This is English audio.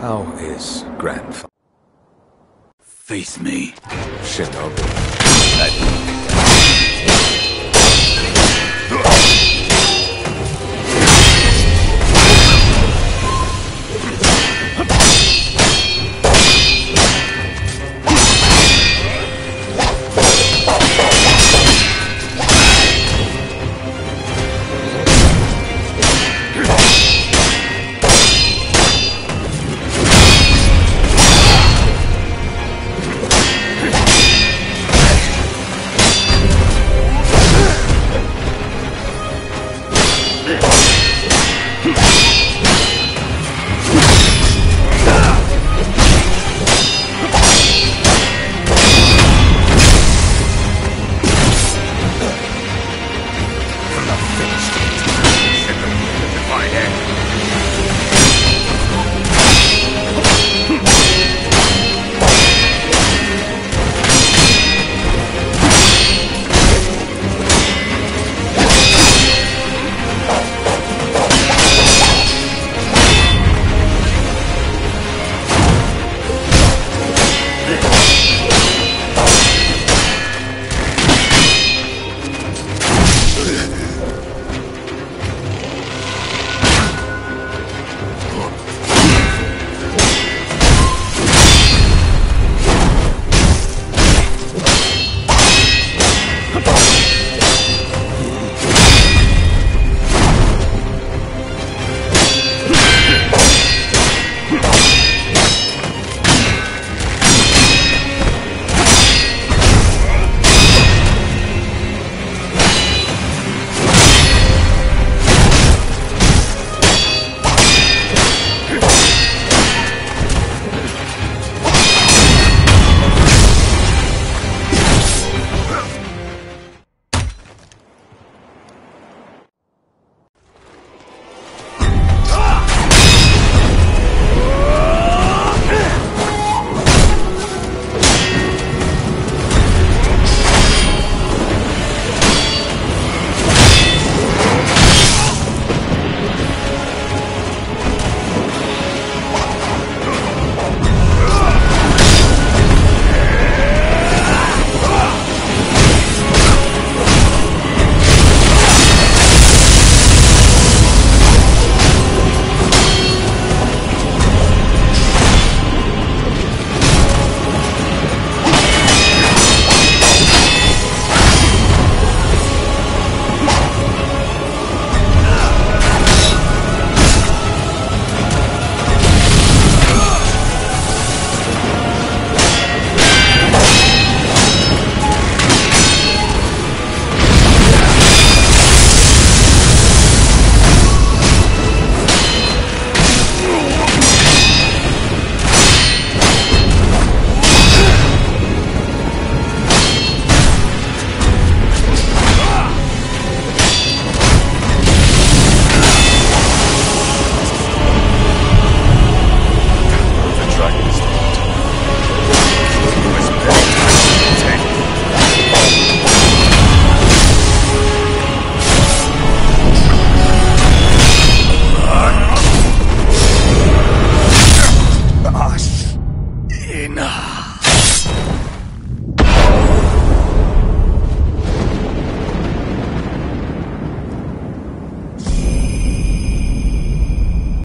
How is grandfather? Face me. Shinobi.